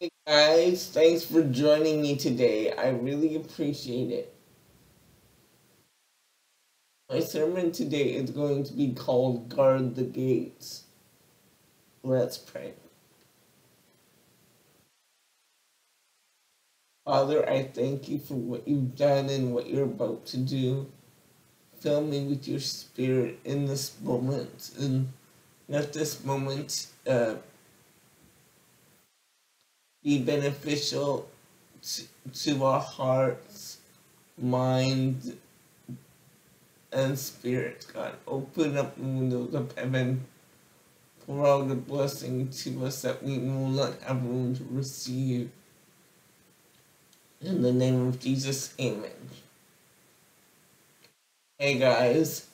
Hey guys, thanks for joining me today. I really appreciate it. My sermon today is going to be called Guard the Gates. Let's pray. Father, I thank you for what you've done and what you're about to do. Fill me with your spirit in this moment and let this moment uh, be beneficial to, to our hearts, mind, and spirit, God. Open up the windows of heaven. Pour out a blessing to us that we will not have room to receive. In the name of Jesus, amen. Hey guys.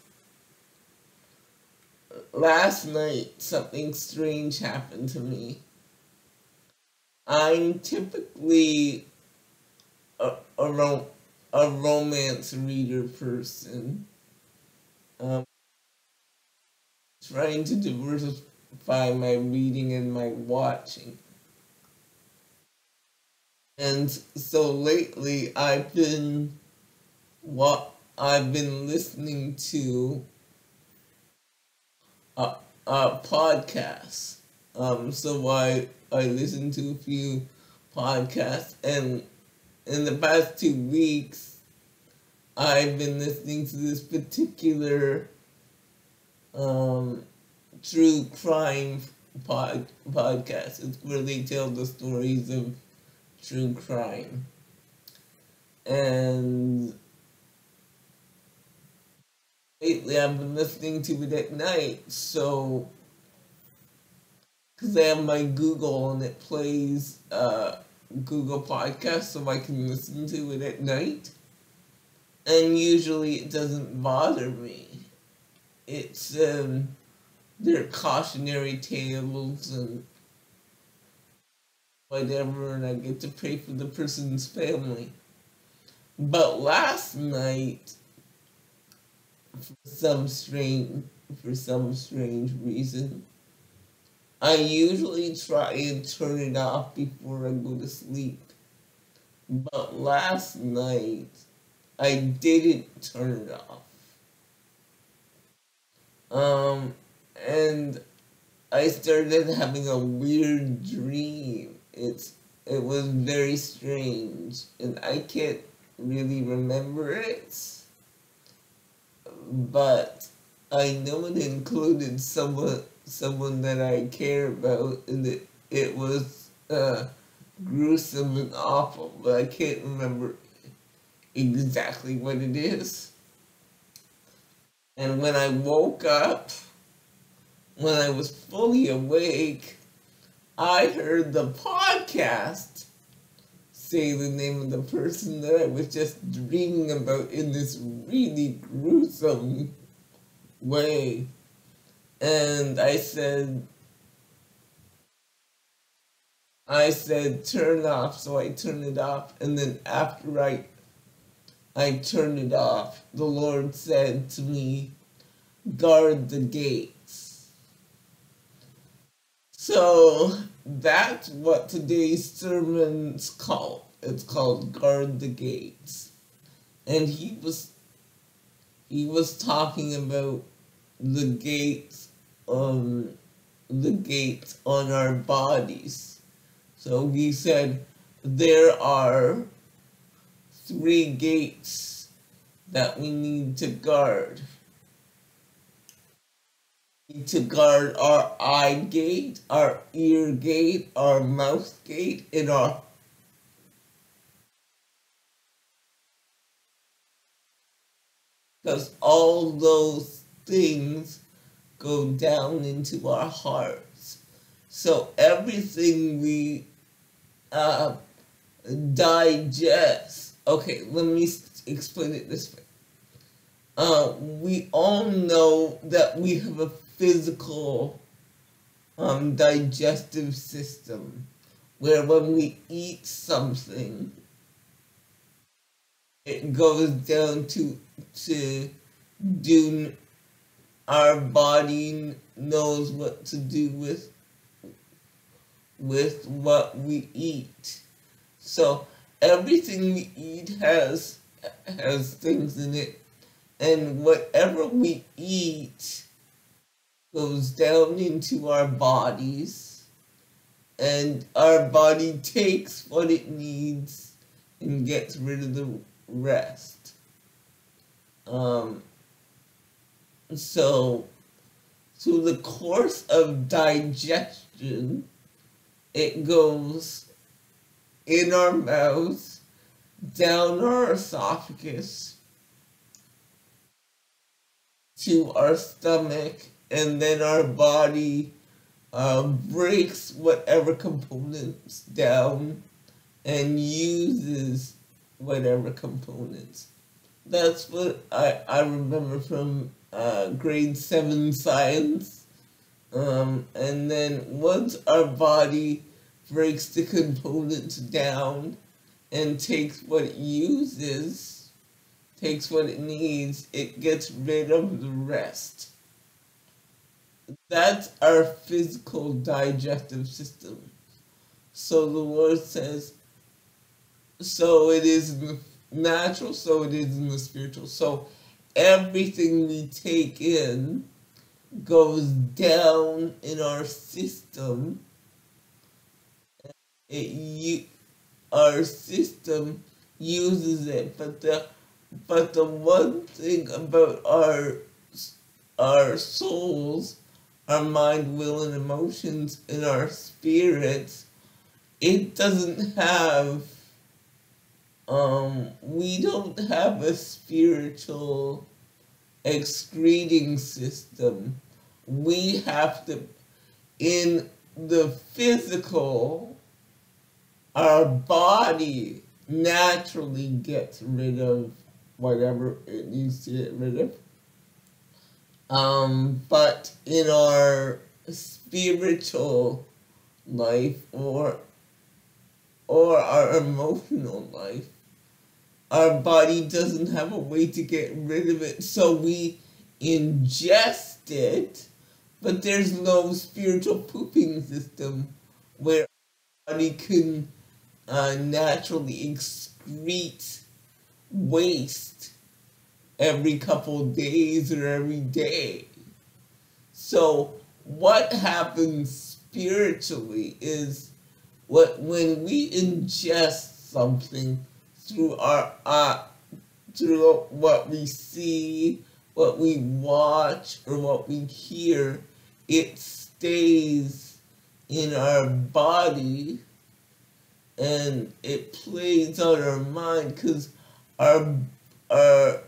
Last night, something strange happened to me. I'm typically a, a, rom- a romance reader person. Um, trying to diversify my reading and my watching. And so lately I've been what I've been listening to a, a podcast. Um so I I listened to a few podcasts and in the past two weeks I've been listening to this particular um, true crime pod, podcast. It's where they tell the stories of true crime. And lately I've been listening to it at night, so because I have my Google and it plays uh, Google Podcast, so I can listen to it at night and usually it doesn't bother me. It's um, their cautionary tales and whatever, and I get to pray for the person's family. But last night, for some strange for some strange reason, I usually try and turn it off before I go to sleep. But last night, I didn't turn it off. Um, and I started having a weird dream. It's it was very strange, and I can't really remember it. But I know it included someone someone that I care about, and it it was uh, gruesome and awful. But I can't remember exactly what it is. And when I woke up, when I was fully awake, I heard the podcast say the name of the person that I was just dreaming about in this really gruesome way. And I said, I said, turn it off. So I turned it off. And then after I I turned it off. The Lord said to me, guard the gates. So that's what today's sermon's called. It's called Guard the Gates. And he was he was talking about the gates um the gates on our bodies. So he said there are three gates that we need to guard. Need to guard our eye gate, our ear gate, our mouth gate, and our because all those things go down into our hearts. So everything we uh, digest okay, let me explain it this way. Uh, we all know that we have a physical um, digestive system where when we eat something, it goes down to to do our body knows what to do with with what we eat. So everything we eat has has things in it, and whatever we eat goes down into our bodies, and our body takes what it needs and gets rid of the rest. Um, so, through the course of digestion, it goes in our mouth, down our esophagus, to our stomach, and then our body uh, breaks whatever components down and uses whatever components. That's what I, I remember from uh, grade 7 science. Um, and then once our body breaks the components down and takes what it uses, takes what it needs, it gets rid of the rest. That's our physical digestive system. So the Lord says, so it is natural, so it is in the spiritual. So everything we take in goes down in our system. It, you, our system uses it, but the but the one thing about our our souls, our mind, will, and emotions, and our spirits, it doesn't have um, we don't have a spiritual excreting system. We have to, in the physical, our body naturally gets rid of whatever it needs to get rid of. Um, but in our spiritual life or or our emotional life, our body doesn't have a way to get rid of it, so we ingest it, but there's no spiritual pooping system where our body can uh, naturally excrete waste every couple days or every day. So what happens spiritually is what when we ingest something through our uh, through what we see, what we watch, or what we hear, it stays in our body and it plays on our mind because our our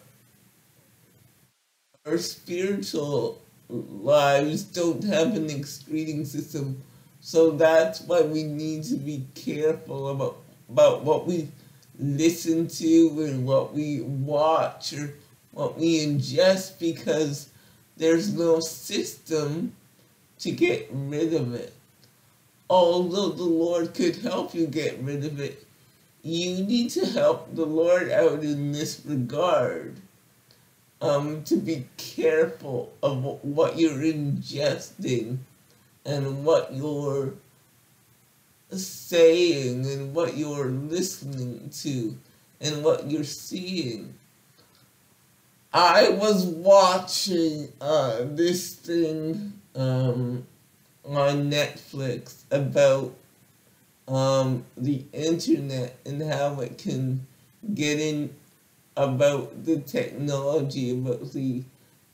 our spiritual lives don't have an excreting system. So that's why we need to be careful about about what we listen to and what we watch or what we ingest because there's no system to get rid of it. Although the Lord could help you get rid of it, you need to help the Lord out in this regard. Um, to be careful of what you're ingesting and what you're saying and what you're listening to and what you're seeing. I was watching uh, this thing um, on Netflix about um, the internet and how it can get in about the technology, about the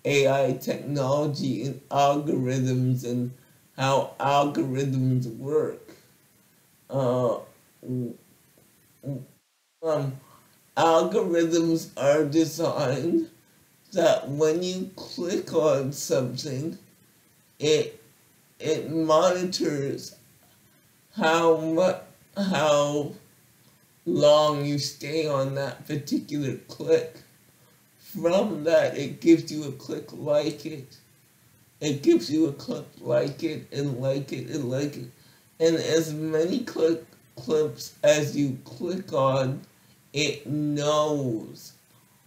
AI technology and algorithms and how algorithms work uh, um, algorithms are designed that when you click on something, it it monitors how much how long you stay on that particular click. From that, it gives you a click like it. It gives you a click like it and like it and like it and as many click clips as you click on, it knows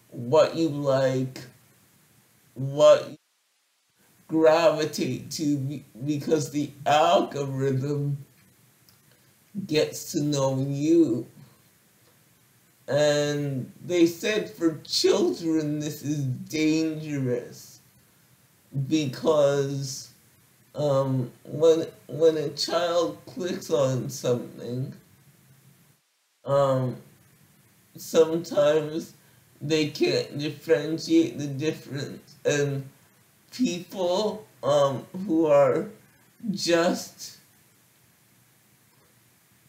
what you like, what you gravitate to because the algorithm gets to know you. And they said for children this is dangerous because um, when when a child clicks on something, um, sometimes they can't differentiate the difference, and people um, who are just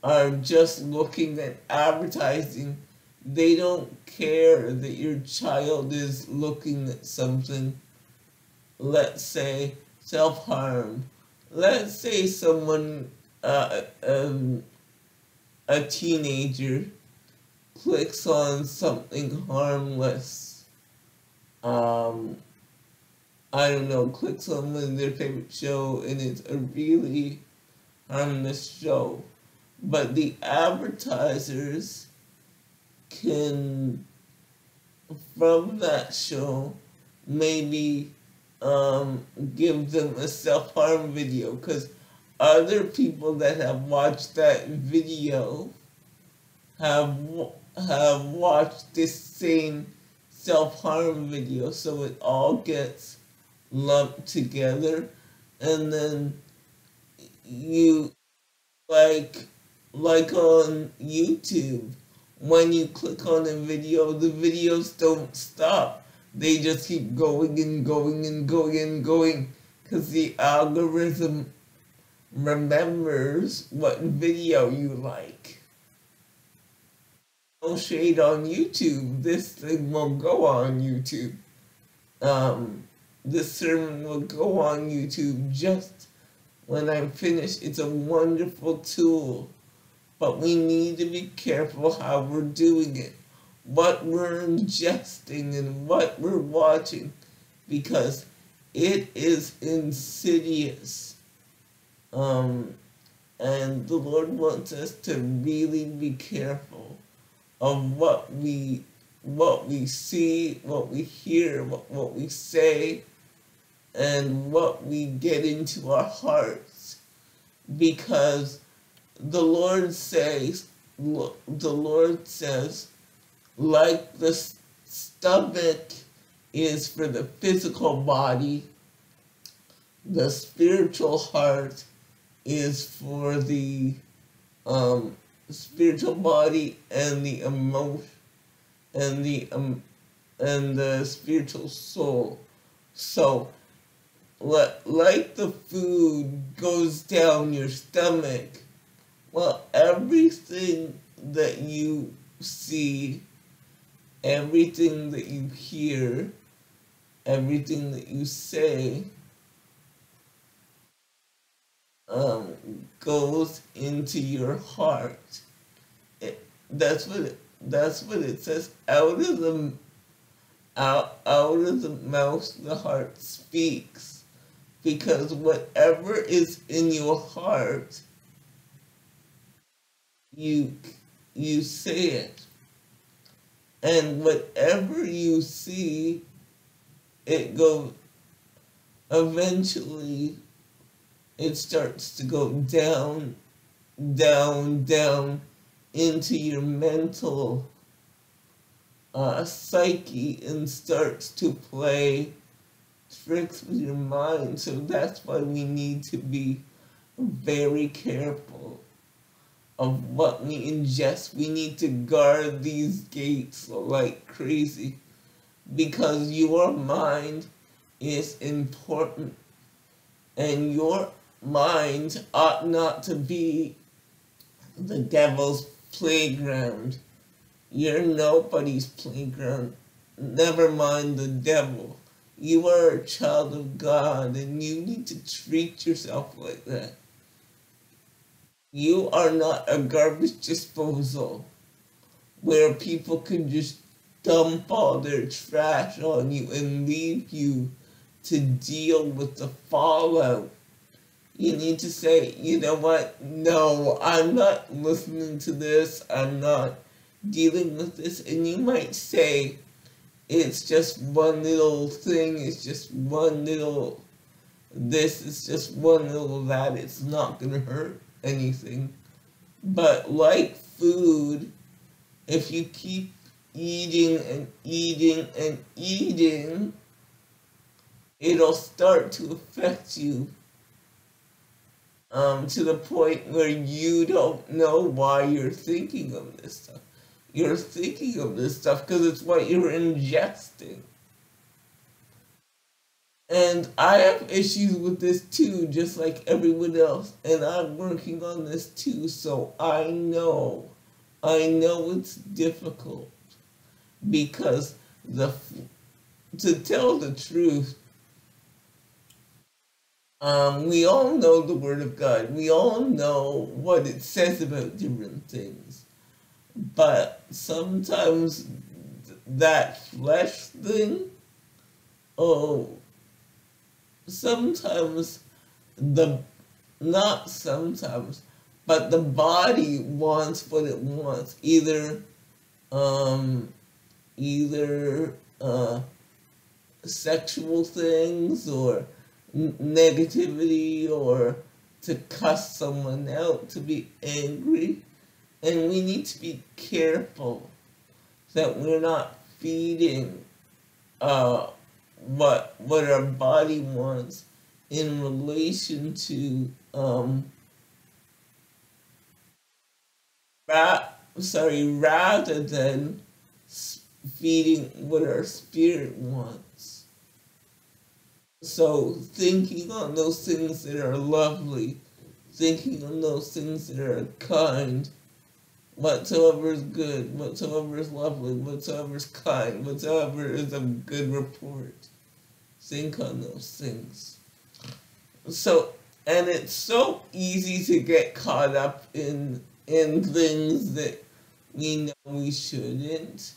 are just looking at advertising. They don't care that your child is looking at something. Let's say self-harm let's say someone uh, um, a teenager clicks on something harmless um, I don't know, clicks on one of their favorite show and it's a really harmless show. But the advertisers can, from that show, maybe um, give them a self-harm video because other people that have watched that video have have watched this same self-harm video so it all gets lumped together and then you like like on YouTube when you click on a video the videos don't stop they just keep going and going and going and going because the algorithm remembers what video you like. No shade on YouTube. This thing will go on YouTube. Um this sermon will go on YouTube just when I'm finished. It's a wonderful tool, but we need to be careful how we're doing it, what we're ingesting and what we're watching, because it is insidious. Um, and the Lord wants us to really be careful of what we what we see, what we hear, what, what we say, and what we get into our hearts because the Lord says the Lord says like the stomach is for the physical body the spiritual heart is for the um, spiritual body and the emotion and the um, and the spiritual soul. So like the food goes down your stomach, well, everything that you see, everything that you hear, everything that you say, um, goes into your heart. It, that's what it, that's what it says. Out of the out out of the mouth, the heart speaks because whatever is in your heart, you you say it. And whatever you see, it goes eventually it starts to go down, down, down into your mental uh, psyche and starts to play tricks with your mind. So that's why we need to be very careful of what we ingest. We need to guard these gates like crazy because your mind is important and your mind ought not to be the devil's playground. You're nobody's playground. Never mind the devil. You are a child of God and you need to treat yourself like that. You are not a garbage disposal where people can just dump all their trash on you and leave you to deal with the fallout. You need to say, you know what? No, I'm not listening to this. I'm not dealing with this. And you might say, it's just one little thing, it's just one little this, it's just one little that, it's not gonna hurt anything. But like food, if you keep eating and eating and eating, it'll start to affect you um, to the point where you don't know why you're thinking of this stuff. You're thinking of this stuff because it's what you're ingesting. And I have issues with this too, just like everyone else. And I'm working on this too, so I know, I know it's difficult because the to tell the truth, um, we all know the Word of God. We all know what it says about different things. But sometimes that flesh thing, oh, sometimes the, not sometimes, but the body wants what it wants. Either, um, either, uh, sexual things or negativity or to cuss someone out, to be angry. And we need to be careful that we're not feeding uh, what what our body wants in relation to um, ra- sorry rather than feeding what our spirit wants. So thinking on those things that are lovely, thinking on those things that are kind, whatsoever is good, whatsoever is lovely, whatsoever is kind, whatsoever is of good report. Think on those things. So, and it's so easy to get caught up in in things that we know we shouldn't.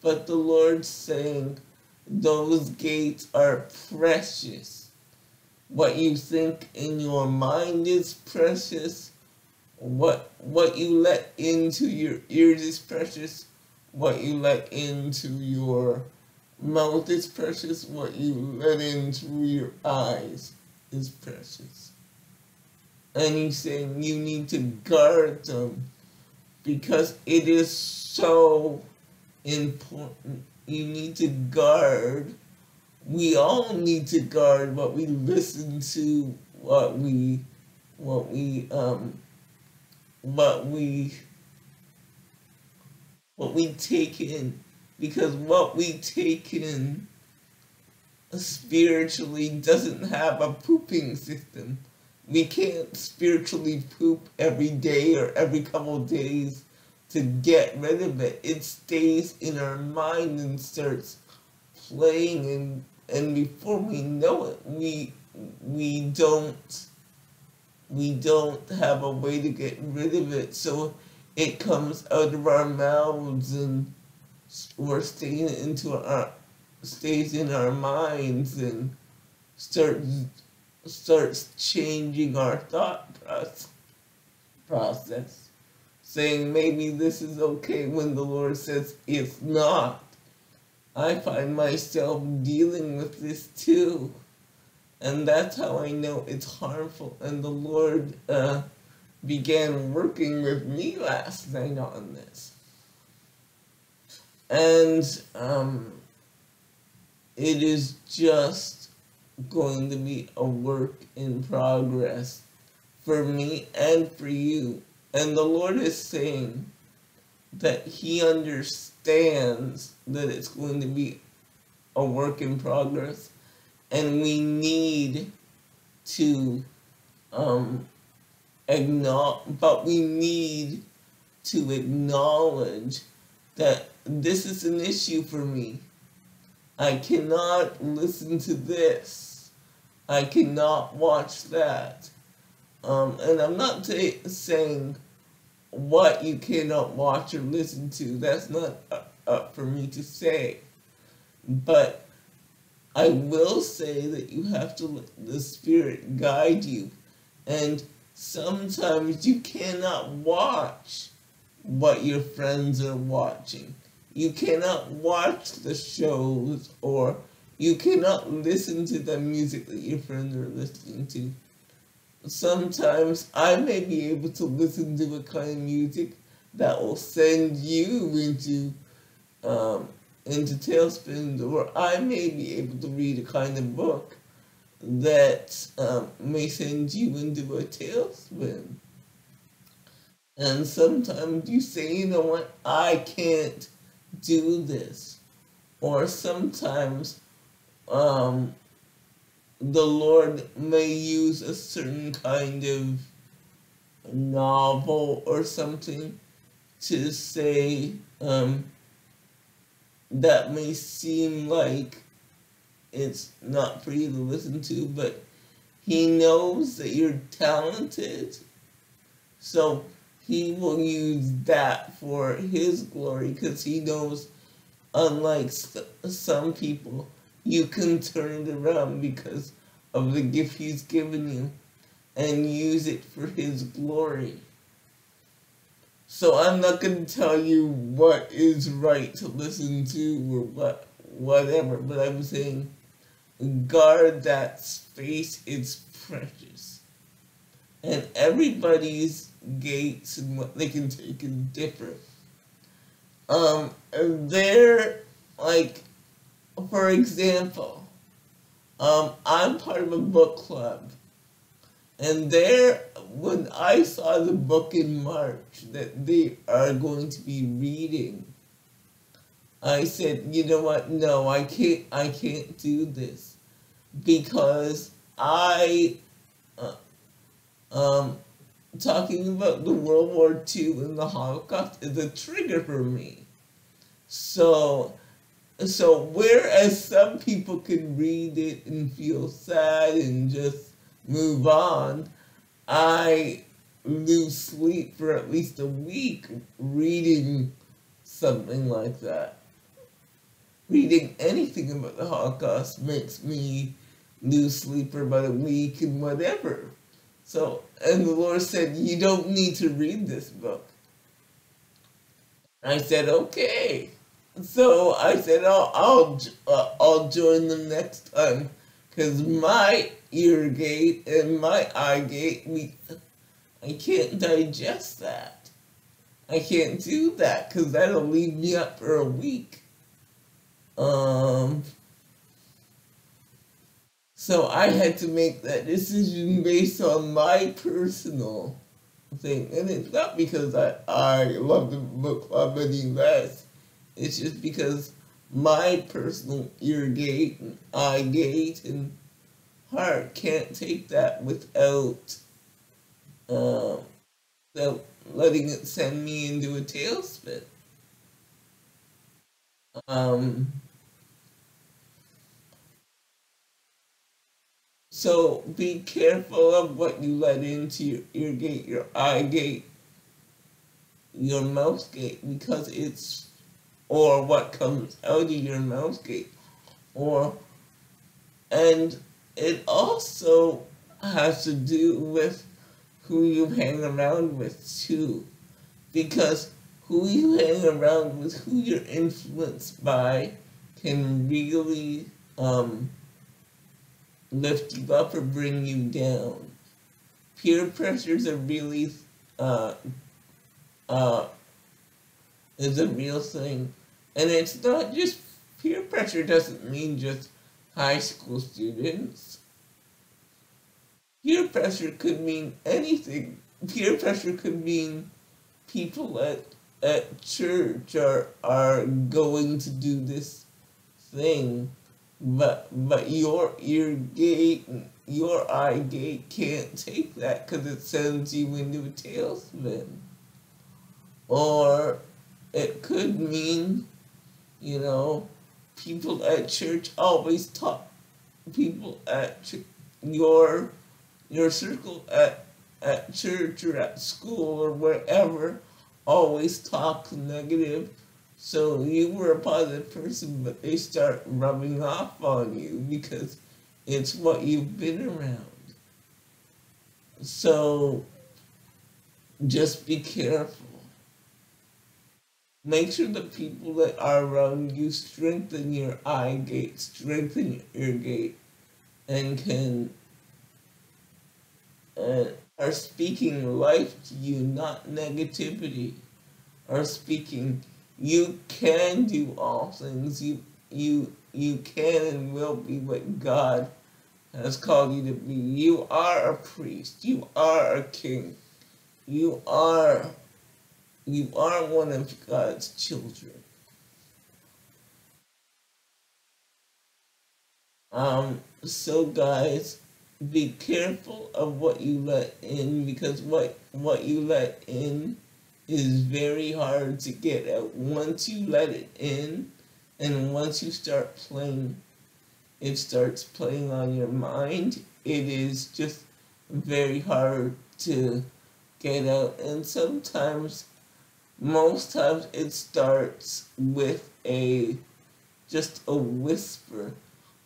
But the Lord's saying, those gates are precious. What you think in your mind is precious. What what you let into your ears is precious. What you let into your mouth is precious. What you let into your eyes is precious. And he's saying you need to guard them because it is so important you need to guard. We all need to guard what we listen to, what we, what we, um, what we, what we take in, because what we take in spiritually doesn't have a pooping system. We can't spiritually poop every day or every couple days to get rid of it. It stays in our mind and starts playing and and before we know it we we don't we don't have a way to get rid of it so it comes out of our mouths and or staying into our stays in our minds and starts starts changing our thought process saying maybe this is okay when the Lord says it's not. I find myself dealing with this too. And that's how I know it's harmful. And the Lord uh, began working with me last night on this. And um, it is just going to be a work in progress for me and for you. And the Lord is saying that He understands that it's going to be a work in progress, and we need to um, acknowledge, but we need to acknowledge that this is an issue for me. I cannot listen to this. I cannot watch that. Um, and I'm not saying what you cannot watch or listen to. That's not up for me to say. But I will say that you have to let the Spirit guide you. And sometimes you cannot watch what your friends are watching. You cannot watch the shows or you cannot listen to the music that your friends are listening to sometimes I may be able to listen to a kind of music that will send you into um, into tailspins, or I may be able to read a kind of book that um, may send you into a tailspin. And sometimes you say, you know what, I can't do this. Or sometimes um, the Lord may use a certain kind of novel or something to say um, that may seem like it's not for you to listen to, but he knows that you're talented. So he will use that for his glory because he knows, unlike some people, you can turn it around because of the gift he's given you and use it for his glory. So I'm not going to tell you what is right to listen to or what whatever, but I'm saying guard that space. It's precious. And everybody's gates and what they can take is different. Um, they're like, for example, um, I'm part of a book club. And there, when I saw the book in March that they are going to be reading, I said, you know what? No, I can't. I can't do this because I, uh, um, talking about the World War II and the Holocaust is a trigger for me. So, so whereas some people can read it and feel sad and just move on, I lose sleep for at least a week reading something like that. Reading anything about the Holocaust makes me lose sleep for about a week and whatever. So, and the Lord said, You don't need to read this book. I said, Okay. So I said, I'll, I'll, uh, I'll join them next time because my ear gate and my eye gate, we, I can't digest that. I can't do that because that'll leave me up for a week. Um, so I had to make that decision based on my personal thing. And it's not because I, I love the book any less. It's just because my personal ear gate and eye gate and heart can't take that without um, without letting it send me into a tailspin. Um, So be careful of what you let into your ear gate, your eye gate, your mouth gate, because it's, or what comes out of your mouth gate. Or, and it also has to do with who you hang around with too. Because who you hang around with, who you're influenced by, can really um, lift you up or bring you down. Peer pressures are really uh, uh, is a real thing. And it's not just peer pressure doesn't mean just high school students. Peer pressure could mean anything. Peer pressure could mean people at at church are are going to do this thing but but your ear gate, your eye gate can't take that because it sends you into a tailspin. Or it could mean, you know, people at church always talk. People at ch- your your circle at at church or at school or wherever always talk negative so you were a positive person, but they start rubbing off on you because it's what you've been around. So just be careful. Make sure the people that are around you strengthen your eye gate, strengthen your ear gate, and can uh, are speaking life to you, not negativity. Are speaking, you can do all things. You you you can and will be what God has called you to be. You are a priest. You are a king. You are you are one of God's children. Um, so guys, be careful of what you let in because what what you let in is very hard to get out. Once you let it in and once you start playing it starts playing on your mind, it is just very hard to get out. And sometimes, most times, it starts with a just a whisper.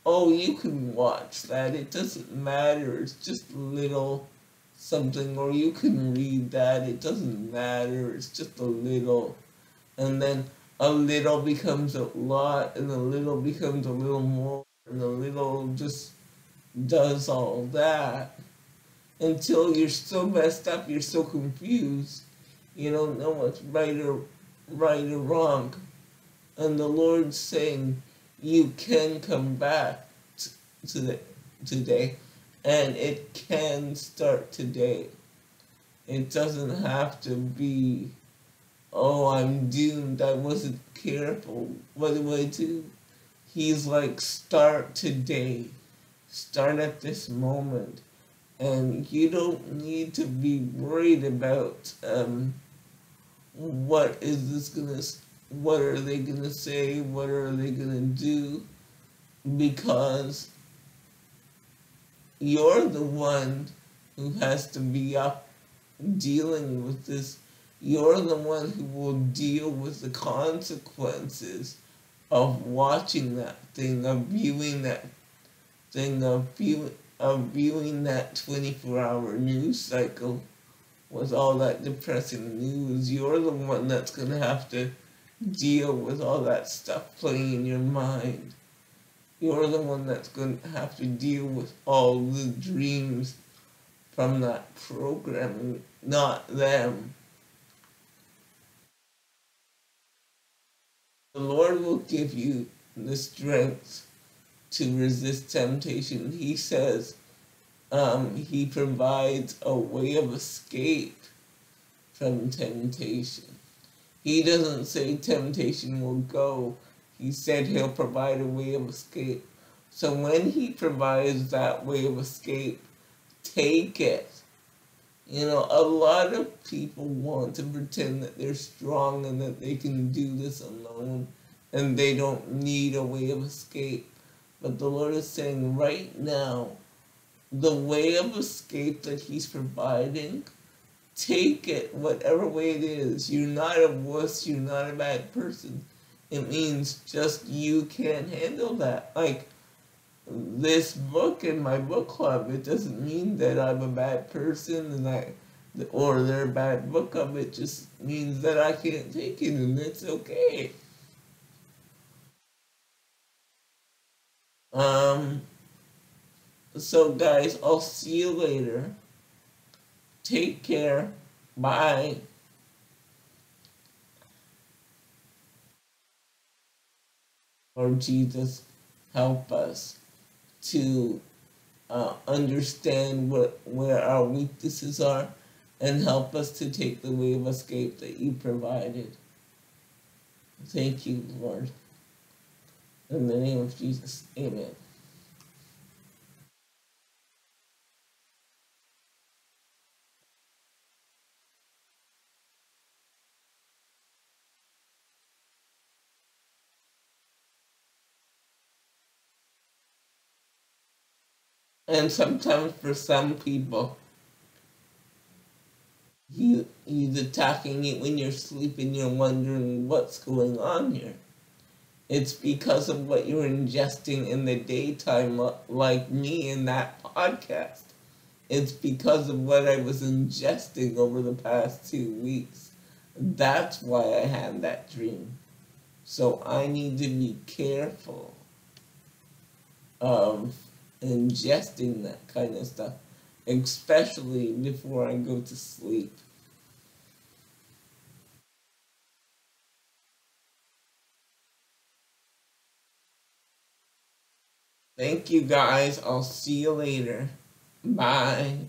Oh, you can watch that. It doesn't matter. It's just little something. Or you can read that. It doesn't matter. It's just a little. And then a little becomes a lot, and a little becomes a little more and a little just does all that until you're so messed up, you're so confused, you don't know what's right or right or wrong. And the Lord's saying, you can come back to the, today, and it can start today. It doesn't have to be, oh, I'm doomed, I wasn't careful. What do I do? he's like, start today. Start at this moment. And you don't need to be worried about um, what is this gonna, what are they gonna say, what are they gonna do, because you're the one who has to be up dealing with this. You're the one who will deal with the consequences of watching that thing, of viewing that thing, of, view, of viewing that 24 hour news cycle with all that depressing news. You're the one that's going to have to deal with all that stuff playing in your mind. You're the one that's going to have to deal with all the dreams from that programming, not them. The Lord will give you the strength to resist temptation. He says um, He provides a way of escape from temptation. He doesn't say temptation will go. He said He'll provide a way of escape. So when He provides that way of escape, take it. You know, a lot of people want to pretend that they're strong and that they can do this alone and they don't need a way of escape. But the Lord is saying right now, the way of escape that He's providing, take it whatever way it is. You're not a wuss, you're not a bad person. It means just you can't handle that. Like, this book in my book club, it doesn't mean that I'm a bad person and I, or they're a bad book club. It just means that I can't take it and it's okay. Um, so guys, I'll see you later. Take care. Bye. Lord Jesus, help us to uh, understand what where our weaknesses are and help us to take the way of escape that you provided. Thank you, Lord. In the name of Jesus, amen. And sometimes for some people, you, he's attacking it when you're sleeping, you're wondering what's going on here. It's because of what you're ingesting in the daytime, uh, like me in that podcast. It's because of what I was ingesting over the past two weeks. That's why I had that dream. So I need to be careful of ingesting that kind of stuff. especially before I go to sleep. Thank you guys. I'll see you later. Bye.